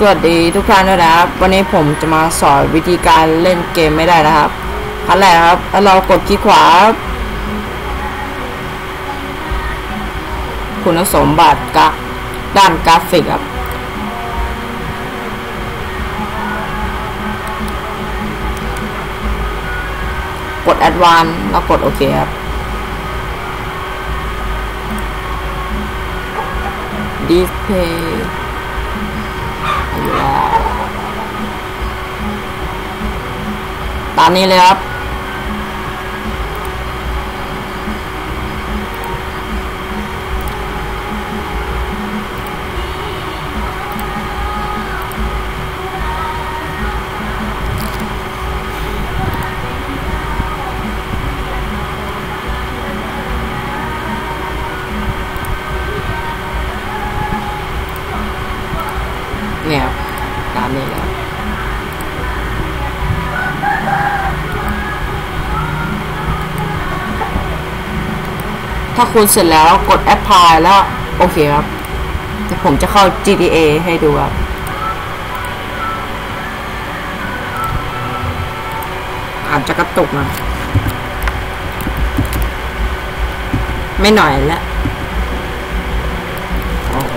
สวัสดีทุกท่านด้วยนะครับ วันนี้ผมจะมาสอนวิธีการเล่นเกมไม่ได้นะครับขั้นแรกครับแล้วเรากดคลิกขวา คุณสมบัติกด้านกราฟิกครับ กด Advance แล้วกดโอเคครับ Display ตามนี้เลยครับ ถ้าคุณเสร็จแล้วกด apply แล้วโอเคครับเดี๋ยวผมจะเข้า GTA ให้ดูครับอาจจะกระตุกนะ ไม่หน่อยแล้วโอ้โห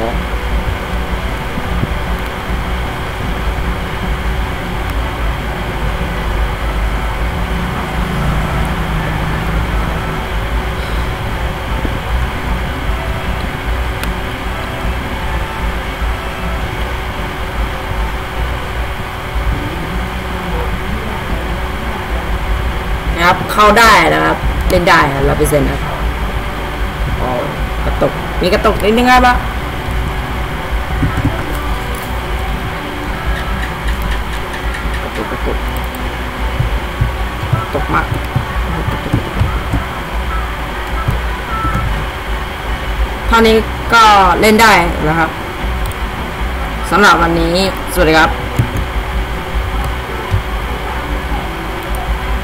นะครับ เข้าได้นะครับ เล่นได้ร้อยเปอร์เซ็นต์นะครับอ๋อกระตุกมีกระตุกนิดนึงครับละกระตุกกระตุกตกมากเท่านี้ก็เล่นได้นะครับสำหรับวันนี้ สวัสดีครับ